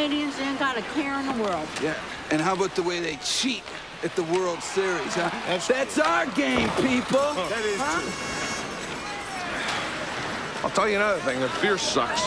Canadians ain't got a care in the world. Yeah, and how about the way they cheat at the World Series, huh? That's That's our game, people. That is Huh? true. I'll tell you another thing. The beer sucks.